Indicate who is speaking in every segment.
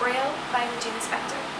Speaker 1: Braille by Regina Spektor.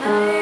Speaker 1: Lying